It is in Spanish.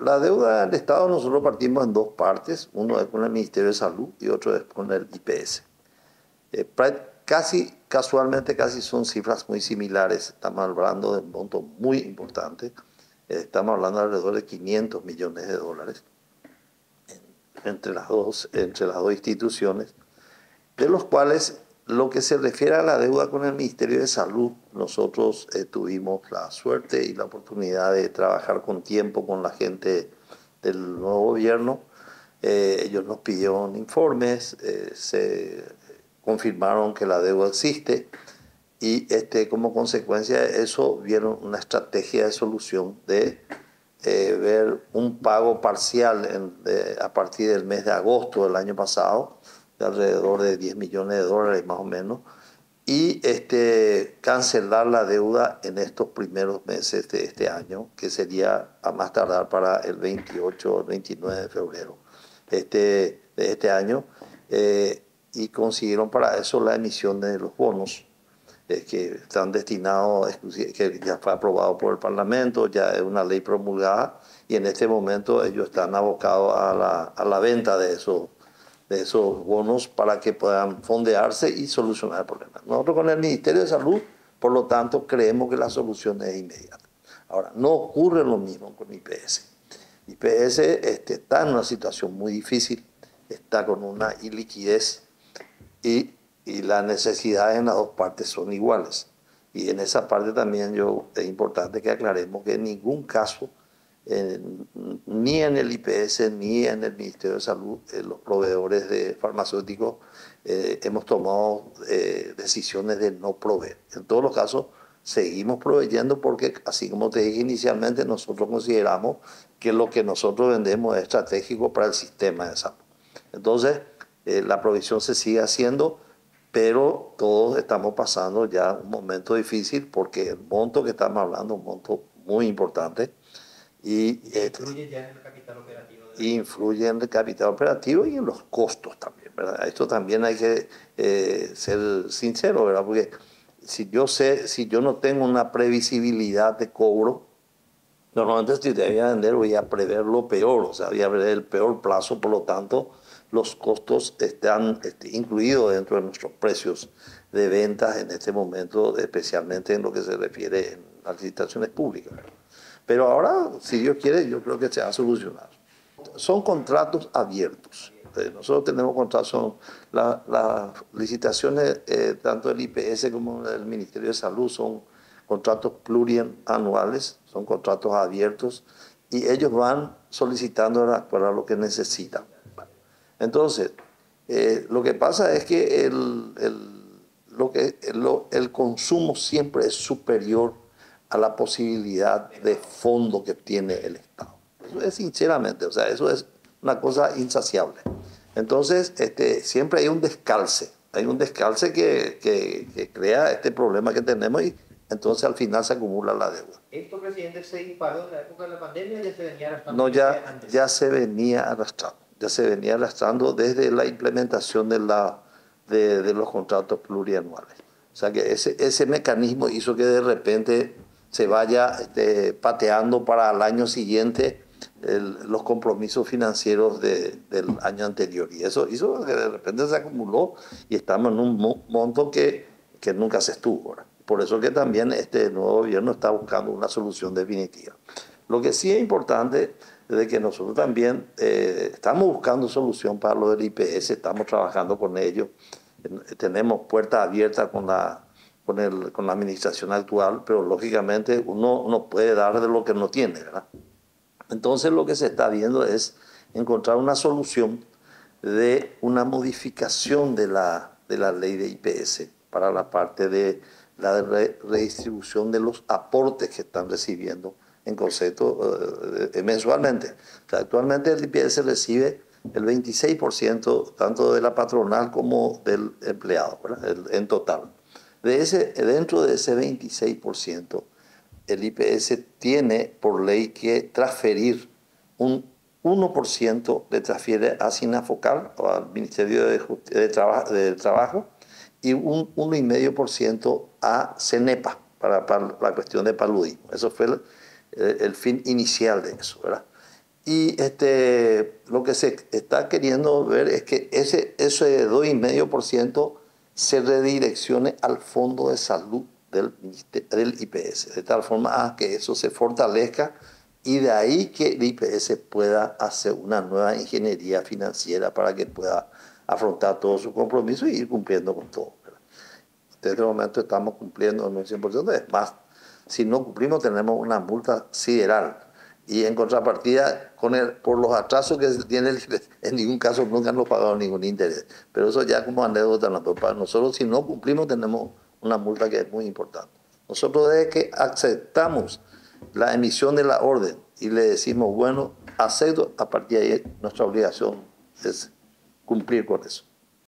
La deuda del Estado nosotros partimos en dos partes, uno es con el Ministerio de Salud y otro es con el IPS. Eh, casi, casualmente, casi son cifras muy similares, estamos hablando de un monto muy importante, eh, estamos hablando de alrededor de 500 millones de dólares entre las dos, entre las dos instituciones, de los cuales lo que se refiere a la deuda con el Ministerio de Salud, nosotros eh, tuvimos la suerte y la oportunidad de trabajar con tiempo con la gente del nuevo gobierno. Eh, ellos nos pidieron informes, eh, se confirmaron que la deuda existe y este, como consecuencia de eso vieron una estrategia de solución de ver un pago parcial a partir del mes de agosto del año pasado de alrededor de 10 millones de dólares más o menos, y este, cancelar la deuda en estos primeros meses de este año, que sería a más tardar para el 28 o 29 de febrero este, de este año, eh, y consiguieron para eso la emisión de los bonos, eh, que están destinados, que ya fue aprobado por el Parlamento, ya es una ley promulgada, y en este momento ellos están abocados a la, a la venta de esos de esos bonos para que puedan fondearse y solucionar el problema. Nosotros con el Ministerio de Salud, por lo tanto, creemos que la solución es inmediata. Ahora, no ocurre lo mismo con IPS. IPS este, está en una situación muy difícil, está con una iliquidez y, y las necesidades en las dos partes son iguales. Y en esa parte también yo, es importante que aclaremos que en ningún caso ni en el IPS ni en el Ministerio de Salud, eh, los proveedores de farmacéuticos, eh, hemos tomado eh, decisiones de no proveer. En todos los casos, seguimos proveyendo porque, así como te dije inicialmente, nosotros consideramos que lo que nosotros vendemos es estratégico para el sistema de salud. Entonces, la provisión se sigue haciendo, pero todos estamos pasando ya un momento difícil porque el monto que estamos hablando un monto muy importante y, influye ya en el capital operativo. Influye en el capital operativo y en los costos también, ¿verdad? Esto también hay que eh, ser sincero, ¿verdad? Porque si yo sé, si yo no tengo una previsibilidad de cobro, normalmente si te voy a vender voy a prever lo peor, o sea, voy a prever el peor plazo, por lo tanto, los costos están este, incluidos dentro de nuestros precios de ventas en este momento, especialmente en lo que se refiere a las licitaciones públicas. Pero ahora, si Dios quiere, yo creo que se va a solucionar. Son contratos abiertos. Eh, nosotros tenemos contratos, son las licitaciones eh, tanto del IPS como del Ministerio de Salud son contratos plurianuales, son contratos abiertos y ellos van solicitando para lo que necesitan. Entonces, eh, lo que pasa es que el, lo que, el consumo siempre es superior a la posibilidad de fondo que tiene el Estado. Eso es sinceramente, o sea, eso es una cosa insaciable. Entonces, este, siempre hay un descalce, hay un descalce que, que, crea este problema que tenemos y entonces al final se acumula la deuda. ¿Esto, presidente, se disparó en la época de la pandemia ya se venía arrastrando? No, ya, ya se venía arrastrando, ya se venía arrastrando desde la implementación de, la, de, de los contratos plurianuales. O sea que ese, ese mecanismo hizo que de repente se vaya este, pateando para el año siguiente los compromisos financieros del año anterior. Y eso de repente se acumuló y estamos en un monto que, que nunca se estuvo. Por eso que también este nuevo gobierno está buscando una solución definitiva. Lo que sí es importante es que nosotros también eh, estamos buscando solución para lo del IPS, estamos trabajando con ellos, tenemos puertas abiertas con la con, el, con la administración actual, pero lógicamente uno no puede dar de lo que no tiene, ¿verdad? Entonces lo que se está viendo es encontrar una solución de una modificación de la, de la ley de IPS para la parte de la redistribución de los aportes que están recibiendo en concepto eh, mensualmente. actualmente el IPS recibe el 26% tanto de la patronal como del empleado, ¿verdad? en total. De ese, dentro de ese 26%, el IPS tiene por ley que transferir un 1% le transfiere a Sinafocal o al Ministerio de, de, Trabajo y un 1,5% a CENEPA para, la cuestión de paludismo. Eso fue el, fin inicial de eso, ¿verdad? Y este, lo que se está queriendo ver es que ese, ese 2,5% se redireccione al Fondo de Salud del, del IPS, de tal forma que eso se fortalezca y de ahí que el IPS pueda hacer una nueva ingeniería financiera para que pueda afrontar todos sus compromisos y ir cumpliendo con todo. Desde el momento estamos cumpliendo el 100%, es más, si no cumplimos tenemos una multa sideral. Y en contrapartida, con el, por los atrasos que tiene en ningún caso nunca hemos pagado ningún interés. Pero eso ya como anécdota, para nosotros si no cumplimos tenemos una multa que es muy importante. Nosotros desde que aceptamos la emisión de la orden y le decimos, bueno, acepto, a partir de ahí nuestra obligación es cumplir con eso.